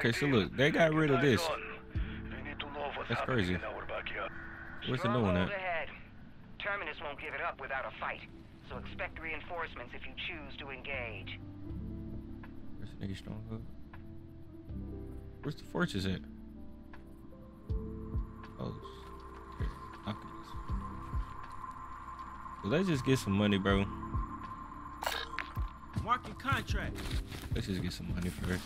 Okay, so look, they got rid of this. That's crazy. Where's the new one at? Terminus won't give it up without a fight, so expect reinforcements if you choose to engage. Where's the nigga stronghold? Where's the fortress at? Oh, Let's just get some money, bro. Market contract. Let's just get some money first.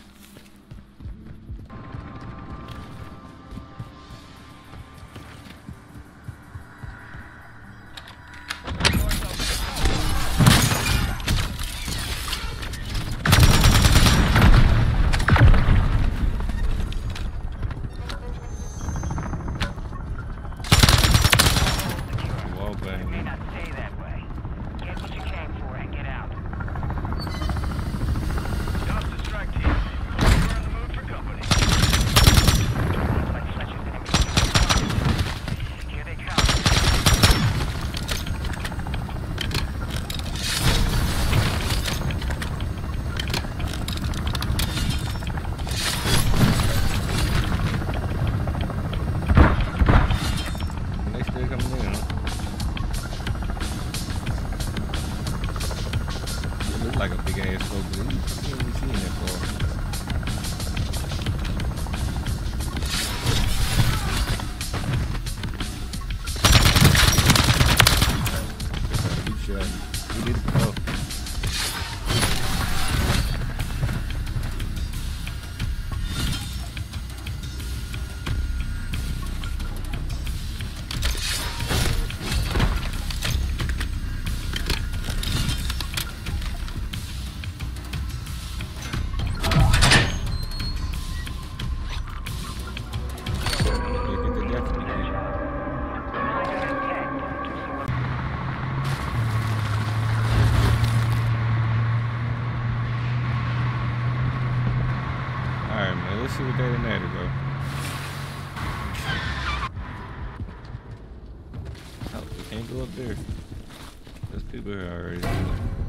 Those people are already.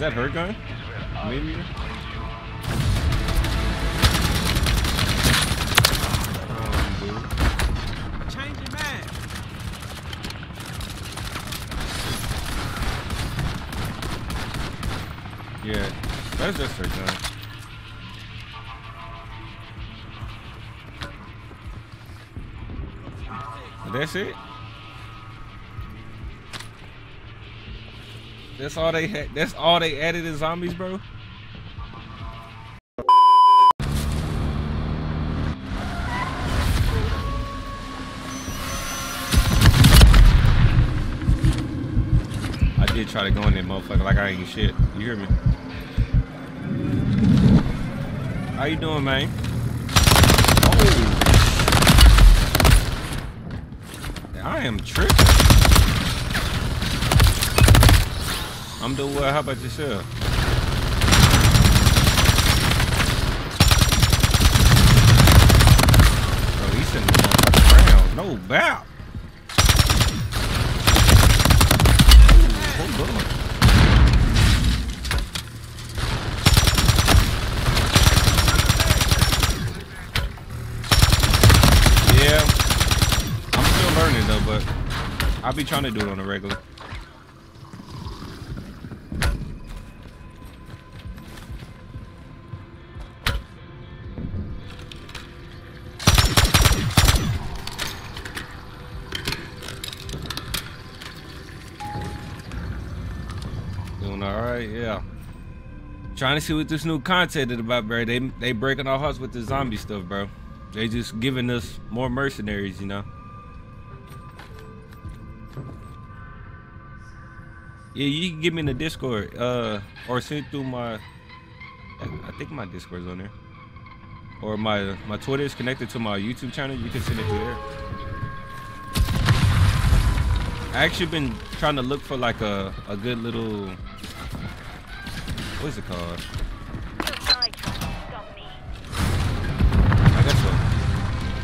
Is that her gun? Maybe. Um. Yeah, that's just her gun. That's it. That's all they had. That's all they added in zombies, bro. I did try to go in there, motherfucker, like I ain't shit. You hear me? How you doing, man? Oh. I am tripping. I'm doing well. How about yourself? Bro, he's sitting ground. No bow. Oh, Hold on. Yeah, I'm still learning though, but I'll be trying to do it on a regular. Trying to see what this new content is about, bro. They they breaking our hearts with the zombie stuff, bro. They just giving us more mercenaries, you know. Yeah, you can give me in the Discord, uh, or send through my. I think my Discord's on there, or my my Twitter is connected to my YouTube channel. You can send it through there. I actually been trying to look for like a a good little. What is it called? I guess so.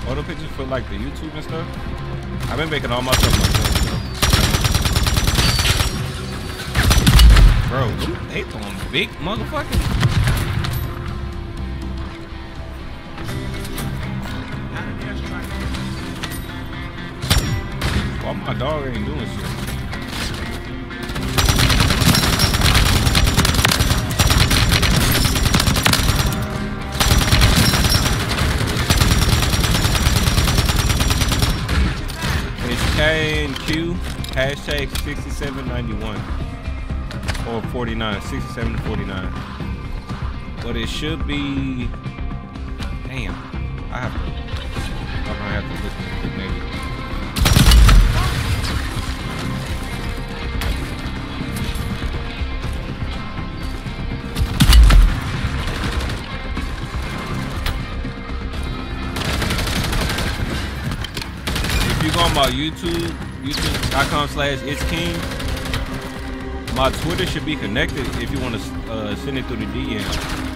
Photo pictures for like the YouTube and stuff. I've been making all my stuff myself. Bro, you they throwing big motherfuckers. Why my dog ain't doing shit? Q, hashtag 6791. Or 49, 67 to 49. But it should be. Damn. I have to. I'm gonna have to look at it maybe. If you go on my YouTube, youtube.com slash ItsKinq. My Twitter should be connected if you want to uh, send it through the DM.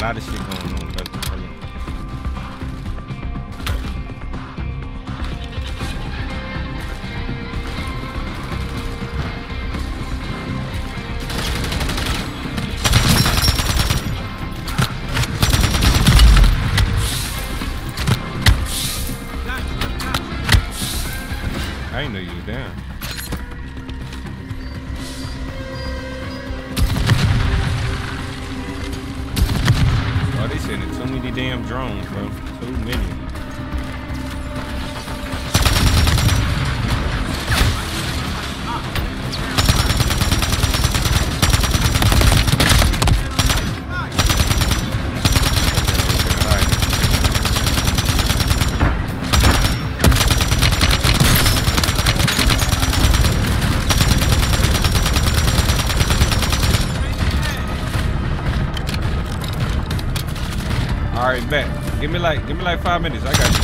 lot of shit going on, like give me like five minutes. I got.